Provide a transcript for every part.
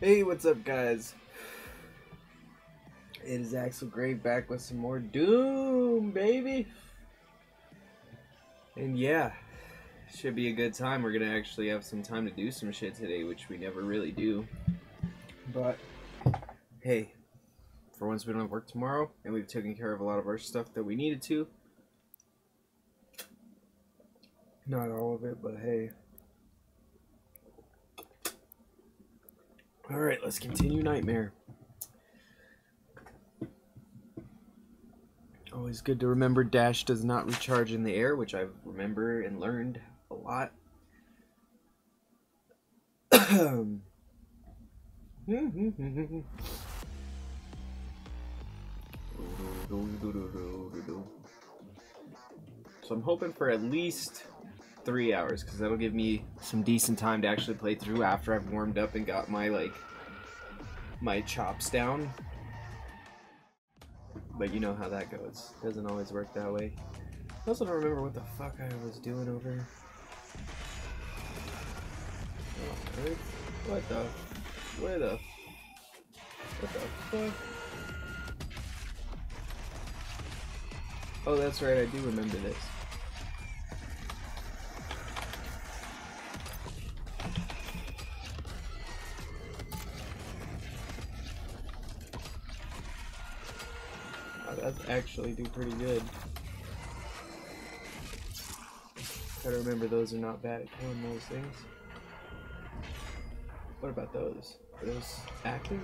Hey, what's up, guys? It is Axel Grave back with some more Doom, baby. And yeah, should be a good time. We're gonna actually have some time to do some shit today, which we never really do. But hey, for once we don't have work tomorrow, and we've taken care of a lot of our stuff that we needed to. Not all of it, but hey. Alright, let's continue Nightmare. Always good to remember Dash does not recharge in the air, which I remember and learned a lot. so I'm hoping for at least three hours because that'll give me some decent time to actually play through after I've warmed up and got my like my chops down. But you know how that goes. Doesn't always work that way. I also don't remember what the fuck I was doing over. Oh, What the? Where the? What the fuck? Oh, that's right. I do remember this. Actually do pretty good. Gotta remember those are not bad at killing those things. What about those? Are those active?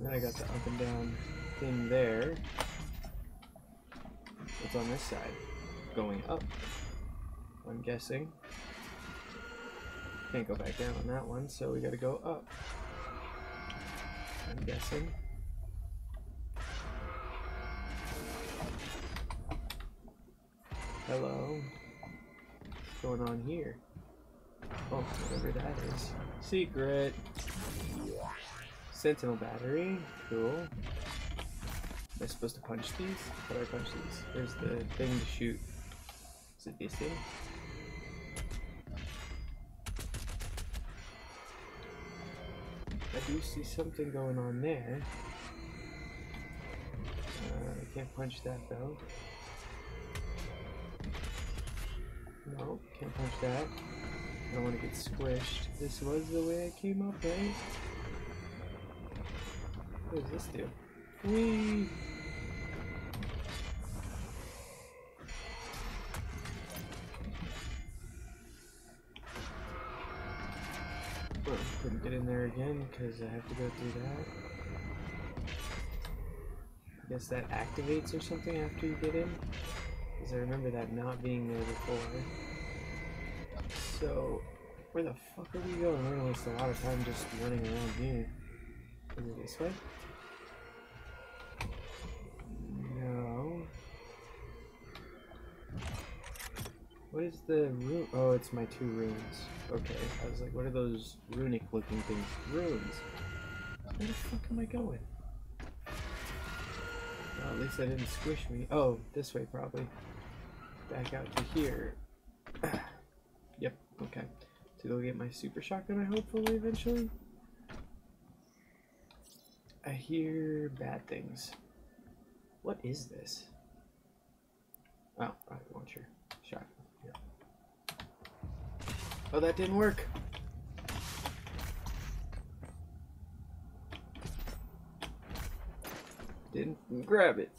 Then I got the up and down thing there. What's on this side? Going up. I'm guessing. Can't go back down on that one, so we gotta go up. I'm guessing. Hello. What's going on here? Oh, whatever that is. Secret. Sentinel battery. Cool. Am I supposed to punch these? How do I punch these? Where's the thing to shoot? Is it this thing? I do see something going on there. Uh, I can't punch that though. No, can't punch that. I don't want to get squished. This was the way I came up, right? What does this do? Whee! Couldn't get in there again because I have to go through that. I guess that activates or something after you get in. Because I remember that not being there before. So, where the fuck are we going? We're gonna waste a lot of time just running around here. Is it this way? No. What is the rune? Oh, it's my two runes. Okay, I was like, what are those runic looking things? Runes. Where the fuck am I going? Well, at least I didn't squish me. Oh, this way probably back out to here. yep, okay. To go get my super shotgun, I hopefully eventually. I hear bad things. What is this? Oh, rocket launcher. Shotgun. Oh, that didn't work. Didn't grab it.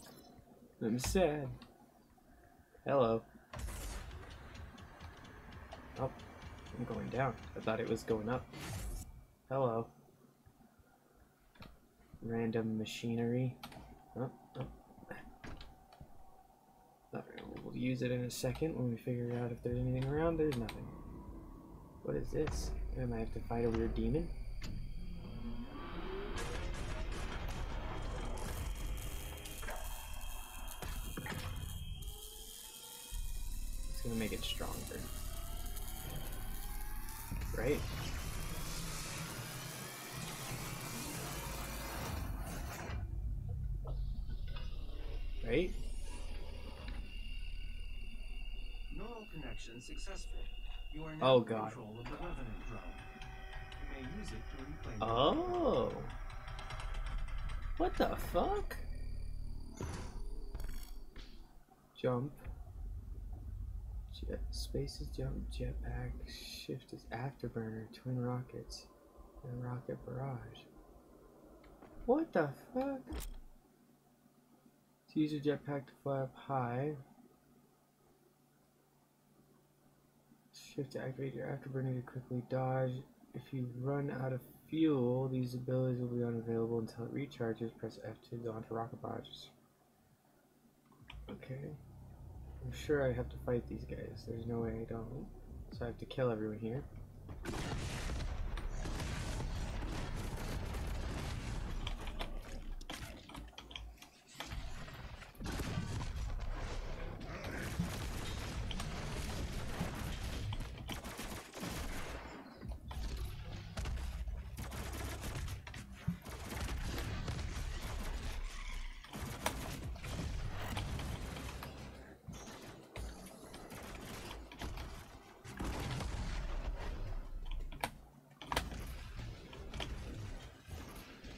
I'm sad. Hello. Oh, I'm going down. I thought it was going up. Hello. Random machinery. Oh, oh. We'll use it in a second when we figure out if there's anything around. There's nothing. What is this? Am I have to fight a weird demon? Make it stronger. Right? Right? Neural connection successful. You are now oh god. control of the Revenant drone. Oh. What the fuck? Jump. Jet, space is jump, jetpack, shift is afterburner, twin rockets, and rocket barrage. What the fuck? To use your jetpack to fly up high. Shift to activate your afterburner to quickly dodge. If you run out of fuel, these abilities will be unavailable until it recharges. Press F to launch rocket barrages. Okay. I'm sure I have to fight these guys. There's no way I don't. So I have to kill everyone here.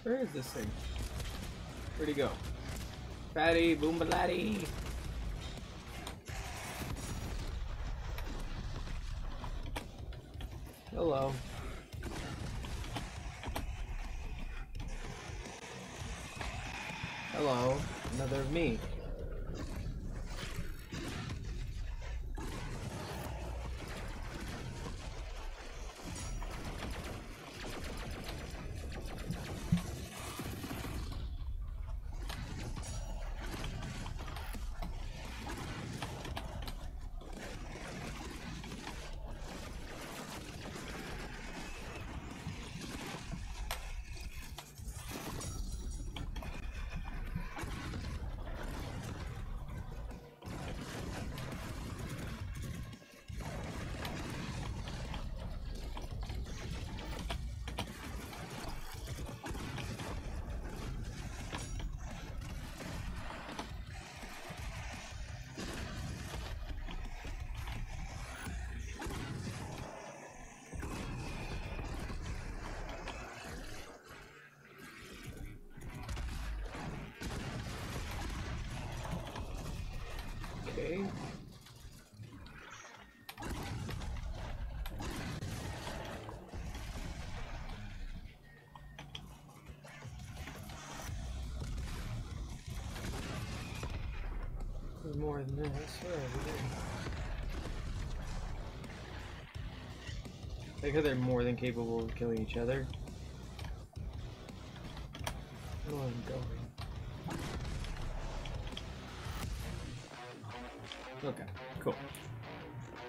Where is this thing? Where'd he go? Fatty, boombalatti. Okay. There's more than this. I think they're more than capable of killing each other. Where am I going? Okay, cool.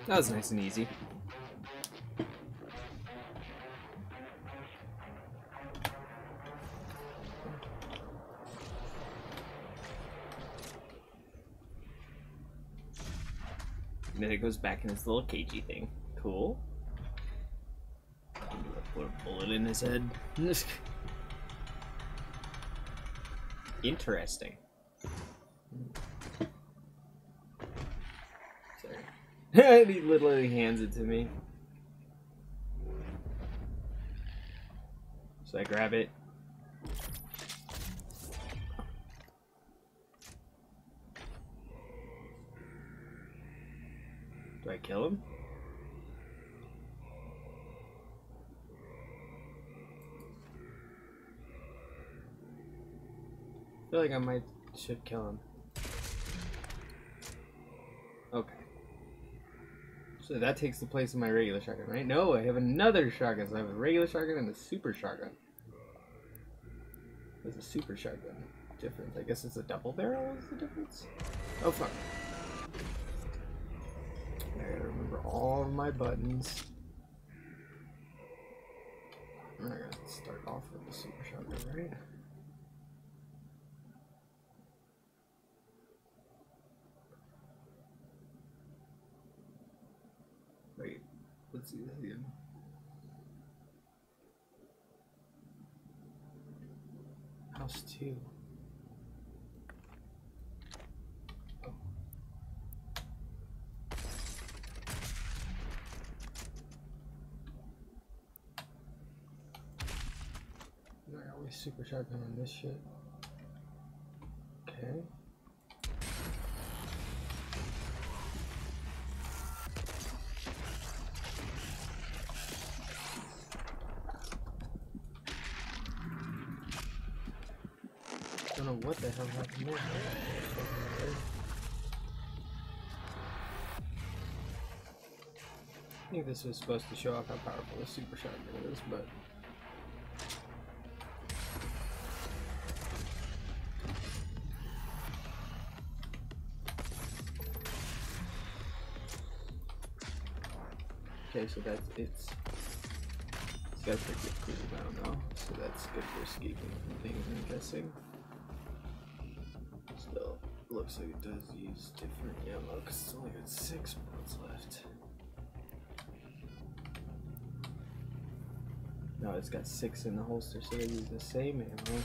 That was nice and easy. And then it goes back in its little cagey thing. Cool. Put a bullet in his head. Interesting. Sorry. he literally hands it to me. So I grab it. Do I kill him? I feel like I might should kill him. Okay. So that takes the place of my regular shotgun, right? No, I have another shotgun. So I have a regular shotgun and a super shotgun. There's a super shotgun difference. I guess it's a double barrel is the difference. Oh fuck. I gotta remember all of my buttons. I'm gonna start off with the super shotgun, right? let's that again. House two. Oh. I always super sharp on this shit. I think this was supposed to show off how powerful the super shotgun is, but Okay, so that's it's it's got a pretty good cooldown now, so that's good for escaping from things I'm guessing. Looks like it does use different ammo because it's only got six bullets left. No, it's got six in the holster, so they use the same ammo.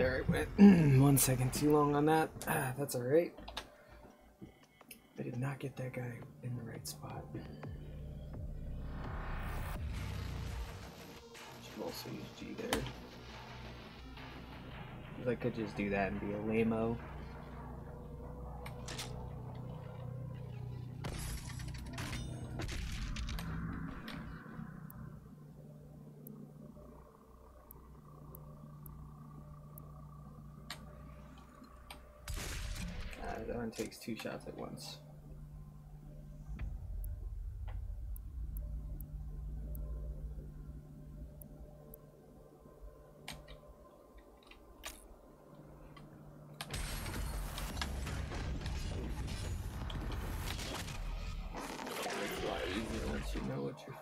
There I went. One second too long on that. Ah, that's alright. I did not get that guy in the right spot. Should also use G there. I could just do that and be a lame-o. Uh, that one takes two shots at once. You know what you're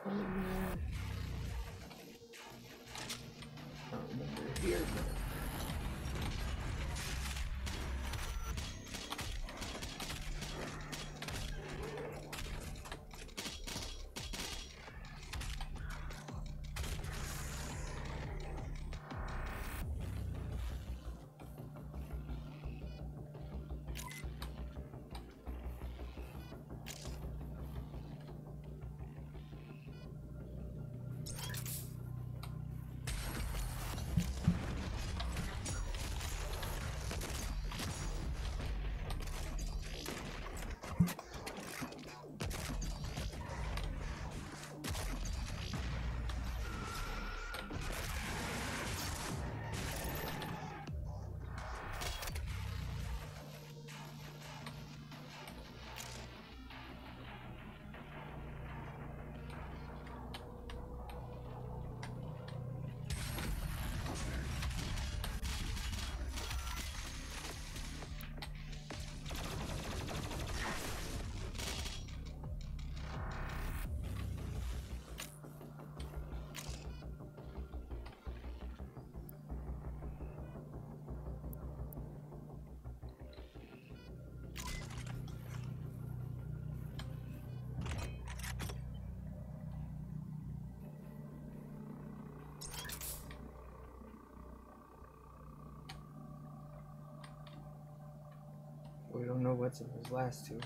don't know what's in those last two,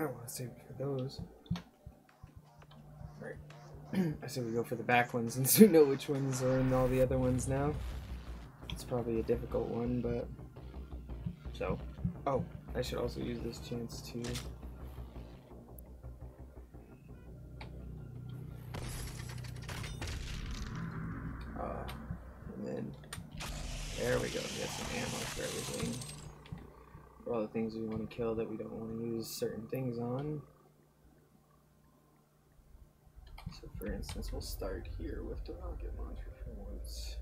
I might want to save for those. Right. I say we go for the back ones since we know which ones are in all the other ones now. It's probably a difficult one, but So, oh, I should also use this chance to. Uh, and then there we go. Get some ammo for everything. All the things we want to kill that we don't want to use certain things on. So, for instance, we'll start here with the rocket launcher for once.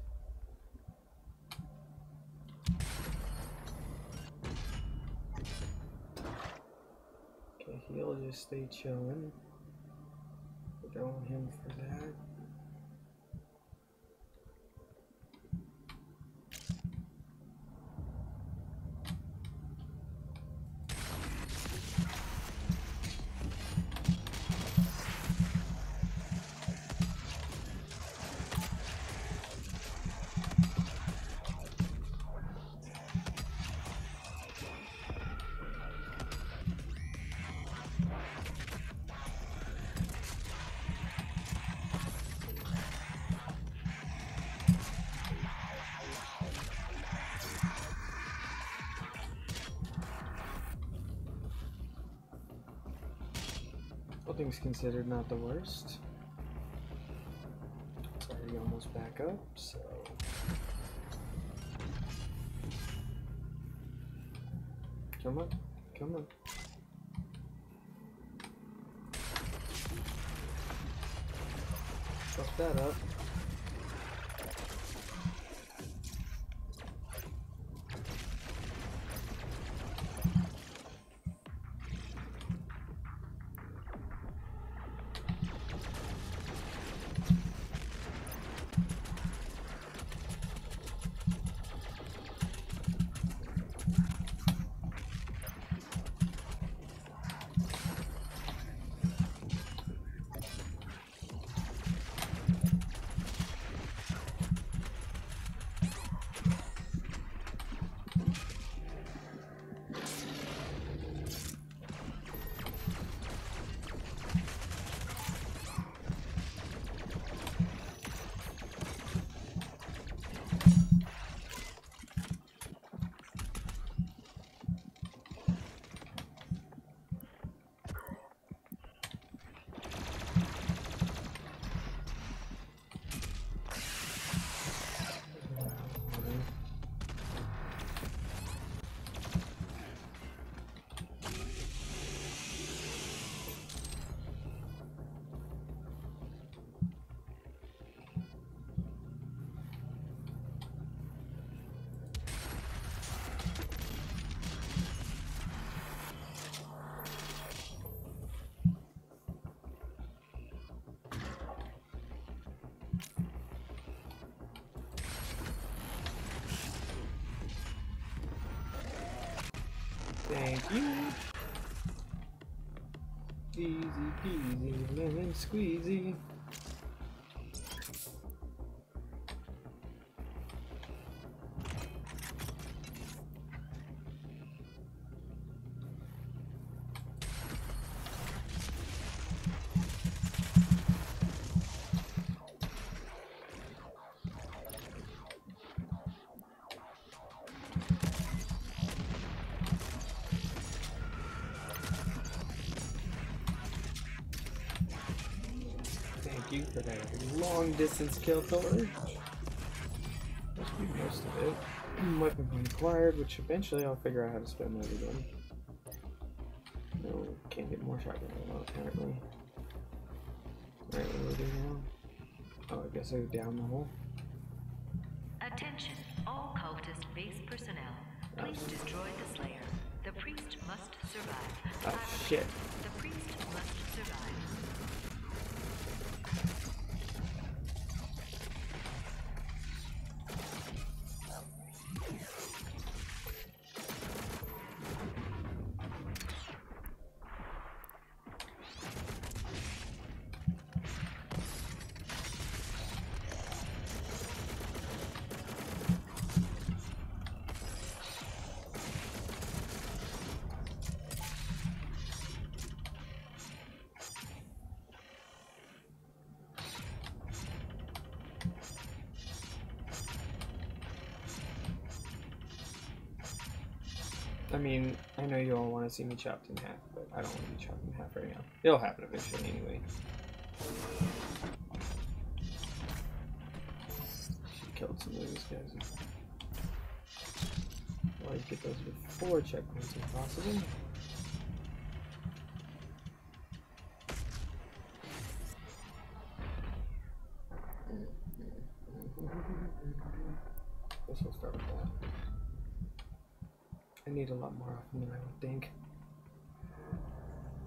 Okay, he'll just stay chilling. We don't want him for that. Things considered, not the worst. It's already almost back up, so. Come on. Thank you. Easy peasy, lemon squeezy. Distance kill, Thor. That should be most of it. Weapon acquired, which eventually I'll figure out how to spend that again. No, can't get more shotgun ammo apparently. Alright, what do we do now? Oh, I guess I go down the hole. Attention, all cultist base personnel. Ah. Please destroy the Slayer. The priest must survive. Oh, shit. The priest must survive. I mean, I know you all to see me chopped in half, but I don't want to be chopped in half right now. It'll happen eventually anyway. Should killed some of these guys. Always get those before checkpoints if possible. Guess we'll start with that. I need a lot more often than I would think.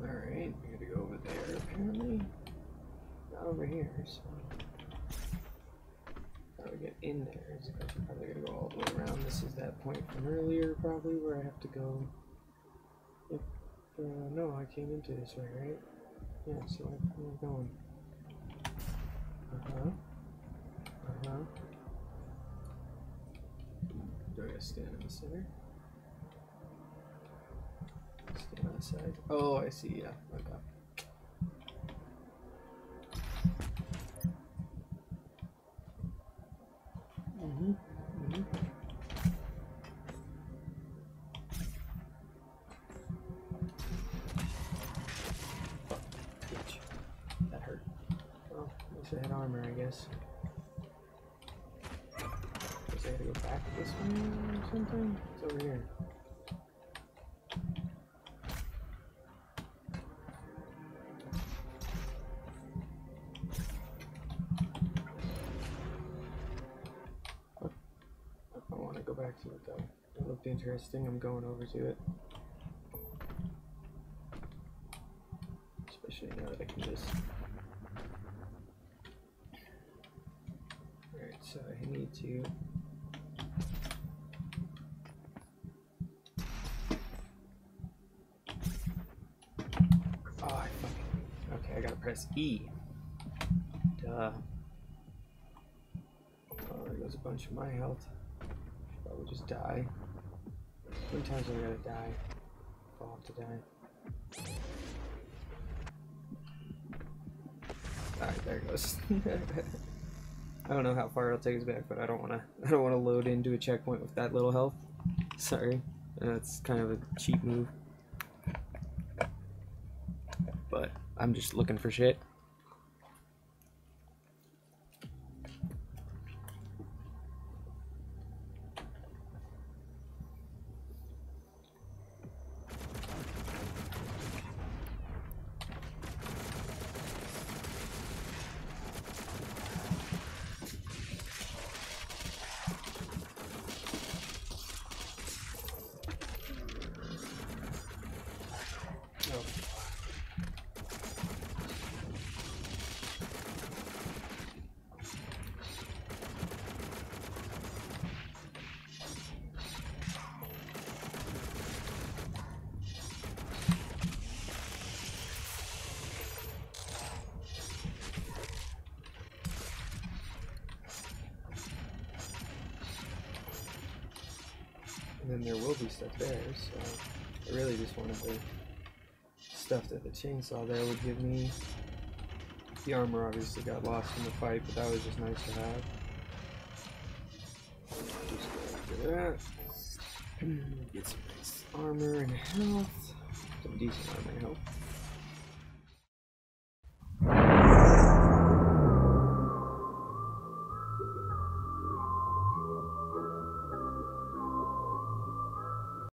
Alright, we gotta go over there apparently. Not over here, so. How do we get in there? Is it probably gonna go all the way around. This is that point from earlier, probably, where I have to go. Yep. Uh, no, I came into this way, right? Yeah, so I'm I'm going. Uh huh. Uh huh. Do I stand in the center? Stand on the side. Oh, I see. Yeah. Okay. Interesting. I'm going over to it. Especially now that I can just. Alright, so I need to. Oh, I fucking. Okay, I gotta press E. Duh. Oh, there goes a bunch of my health. Should probably just die. Many times do I gotta die? Fall to die. Alright, there it goes. I don't know how far it'll take us back, but I don't wanna I don't wanna load into a checkpoint with that little health. Sorry. That's kind of a cheap move. But I'm just looking for shit. Oh. And then there will be stuff there, so I really just wanted the stuff that the chainsaw there would give me. The armor obviously got lost in the fight, but that was just nice to have. Just go that. Get some nice armor and health. Some decent armor and health.